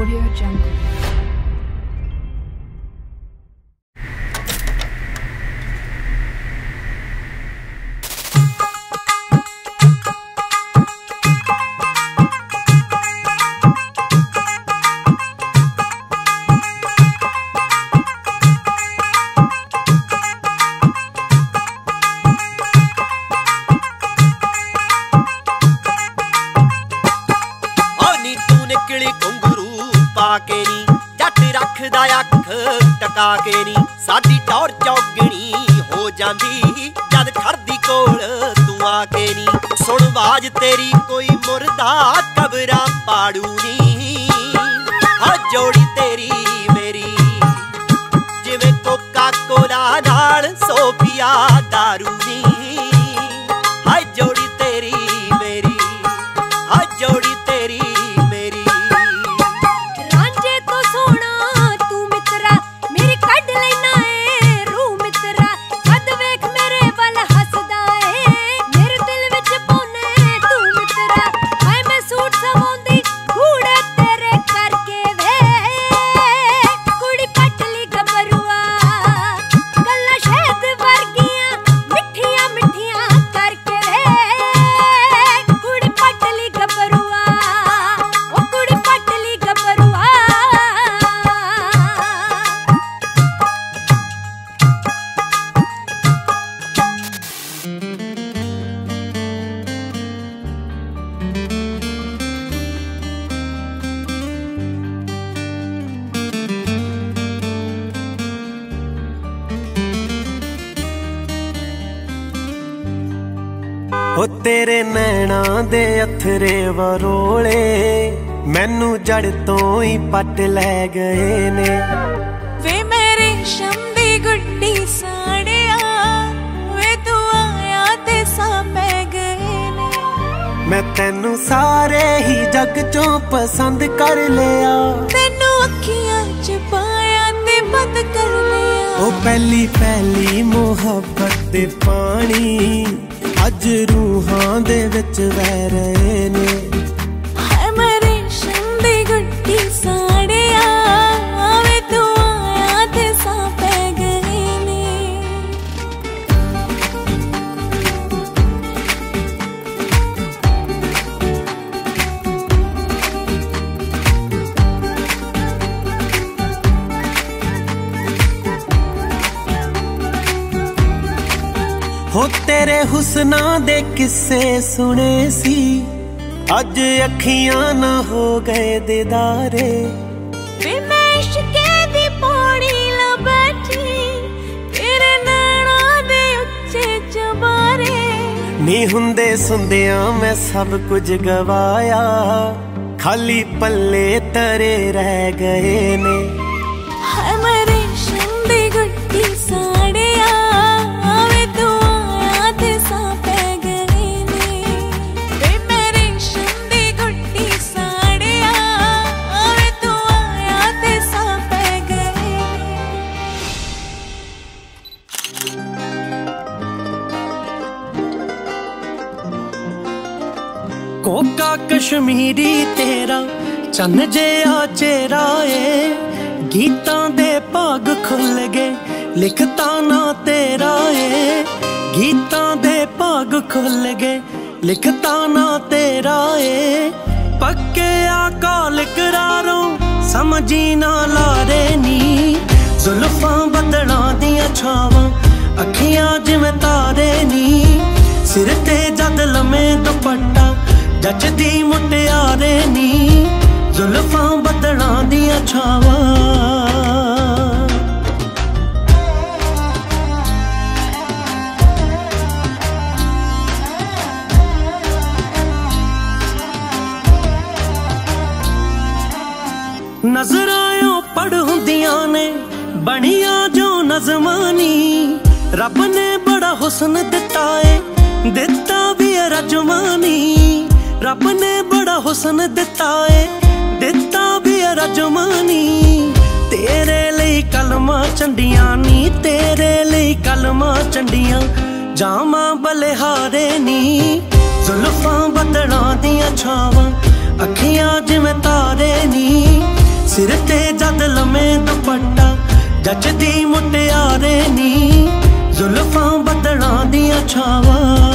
Audio Jungle. ਜੱਟ ਅੱਖ ਟਕਾ ਕੇ ਨੀ, ਸਾਡੀ ਟੌਰ ਚੌਗਣੀ ਹੋ ਜਾਂਦੀ। ਜਦ ਖੜਦੀ ਕੋਲ ਤੂੰ ਆ ਕੇ ਨੀ, ਸੁਣ ਆਵਾਜ਼ ਤੇਰੀ ਕੋਈ ਮੁਰਦਾ ਕਬਰਾਂ ਪਾੜੂ ਨੀ। ਹਾ ਜੋੜੀ ਹੋ ਤੇਰੇ ਨੈਣਾ ਦੇ ਅਥਰੇ ਵਰੋਲੇ ਮੈਨੂੰ ਜੜ ਤੋਂ ਹੀ ਪੱਟ ਲੈ ਗਏ ਨੇ। ਵੇ ਮੇਰੇ ਸ਼ੰਦੀ ਗੁੱਡੀ ਸਾੜਿਆ ਵੇ ਤੂੰ ਆਇਆ ਤੇ ਸਾਂ ਪੈ ਗਏ ਨੇ। ਮੈਂ ਤੈਨੂੰ ਸਾਰੇ ਹੀ ਜੱਗ ਚੋਂ ਪਸੰਦ ਕਰ ਲਿਆ। ਤੈਨੂੰ ਅੱਖੀਆਂ ਚ ਪਾਇਆ ਤੇ ਬੰਦ ਕਰ ਲਿਆ। ਉਹ ਪਹਿਲੀ ਪਹਿਲੀ ਮੁਹੱਬਤ ਦੇ ਪਾਣੀ ਅੱਜ ਰੂਹਾਂ ਦੇ ਵਿੱਚ ਵਹਿ ਰਹੇ ਨੇ। ਹੋ ਤੇਰੇ ਹੁਸਨਾਂ ਦੇ ਕਿੱਸੇ ਸੁਣੇ ਸੀ। ਅੱਜ ਅੱਖੀਆਂ ਨਾ ਹੋ ਗਏ ਦਿਦਾਰੇ। ਵੇ ਮੈਂ ਇਸ਼ਕੇ ਦੀ ਪੌੜੀ ਲਾ ਬੈਠੀ ਤੇਰੇ ਨੈਣਾਂ ਦੇ ਉੱਚੇ ਚਬਾਰੇ। ਨੀ ਹੁੰਦੇ ਸੁੰਦਿਆਂ ਮੈਂ ਸਭ ਕੁਝ ਗਵਾਇਆ ਖਾਲੀ ਪੱਲੇ ਤਰੇ ਰਹਿ ਗਏ ਨੇ। ਕੋਕਾ ਕਸ਼ਮੀਰੀ ਤੇਰਾ, ਚੰਨ ਜਿਹਾ ਚਿਹਰਾ ਏ। ਗੀਤਾਂ ਦੇ ਭਾਗ ਖੁੱਲ ਗਏ, ਲਿਖਤਾ ਨਾ ਤੇਰਾ ਏ। ਗੀਤਾਂ ਦੇ ਭਾਗ ਖੁੱਲ ਗਏ, ਲਿਖਤਾ ਨਾ ਤੇਰਾ ਏ। ਪੱਕੇ ਆ ਕਾਲ ਕਰਾਰੋਂ ਸਮਝੀ ਨਾ ਲਾਰੇ ਨੀ। ਜ਼ੁਲਫਾਂ ਬਦਲਾਂ ਦੀਆਂ ਛਾਵਾਂ, ਅੱਖੀਆਂ ਜਿਵੇਂ ਤਾਰੇ ਨੀ। ਸਿਰ ਤੇ ਜਦ ਲੰਮੇ ਦੁਪੱਟਾ ਜੱਜਦੀ ਮੁਟਿਆਰੇ ਨੀ, ਜ਼ੁਲਫਾਂ ਬਦਲਾਂ ਦੀਆਂ ਛਾਵਾਂ। ਨਜ਼ਰਾਂ ਪੜ ਹੁੰਦੀਆਂ ਨੇ, ਬਣੀਆਂ ਜੋ ਨਜ਼ਮਾਨੀ ਰੱਬ ਨੇ ਬੜਾ ਹੁਸਨ ਦਿੱਤਾ ਏ ਹੁਸਨ ਦਿੱਤਾ ਏ, ਦਿੱਤਾ ਵੀ ਰਜਮਾਨੀ। ਤੇਰੇ ਲਈ ਕਲਮਾਂ ਚੰਡੀਆਂ ਨੀ, ਤੇਰੇ ਲਈ ਕਲਮਾਂ ਚੰਡੀਆਂ। ਜਾਵਾਂ ਬਲਿਹਾਰੇ ਨੀ। ਜ਼ੁਲਫਾਂ ਬਦਲਾਂ ਦੀਆਂ ਛਾਵਾਂ, ਅੱਖੀਆਂ ਜਿਵੇਂ ਤਾਰੇ ਨੀ। ਸਿਰ ਤੇ ਜਦ ਲਮੇ ਦੁਪੱਟਾ ਜੱਜਦੀ ਮੁਟਿਆਰੇ ਨੀ। ਜ਼ੁਲਫਾਂ ਬਦਲਾਂ ਦੀਆਂ ਛਾਵਾਂ।